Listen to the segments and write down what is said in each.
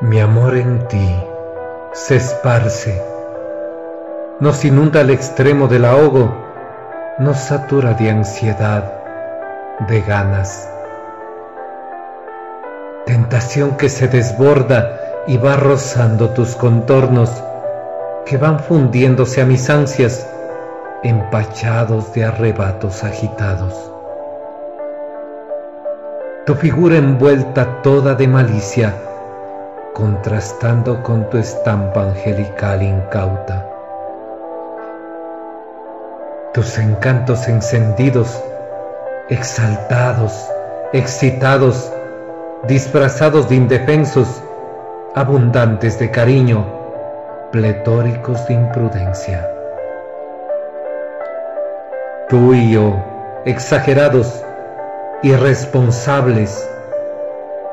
Mi amor en ti se esparce, nos inunda al extremo del ahogo, nos satura de ansiedad, de ganas. Tentación que se desborda y va rozando tus contornos, que van fundiéndose a mis ansias, empachados de arrebatos agitados. Tu figura envuelta toda de malicia, contrastando con tu estampa angelical incauta. Tus encantos encendidos, exaltados, excitados, disfrazados de indefensos, abundantes de cariño, pletóricos de imprudencia. Tú y yo, exagerados, irresponsables,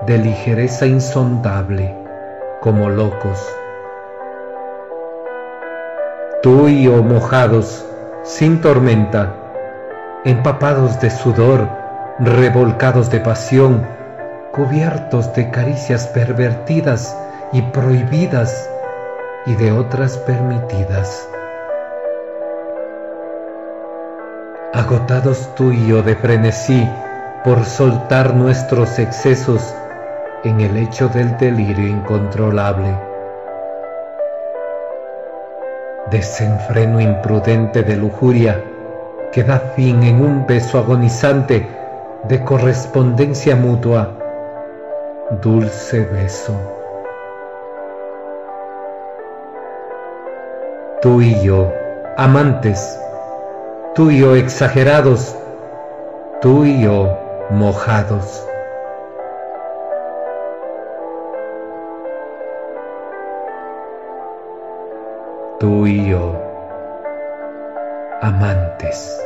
de ligereza insondable, como locos. Tú y yo mojados, sin tormenta, empapados de sudor, revolcados de pasión, cubiertos de caricias pervertidas y prohibidas y de otras permitidas. Agotados tú y yo de frenesí por soltar nuestros excesos en el hecho del delirio incontrolable. Desenfreno imprudente de lujuria que da fin en un beso agonizante de correspondencia mutua, dulce beso. Tú y yo, amantes, tú y yo exagerados, tú y yo mojados. Tú y yo, amantes.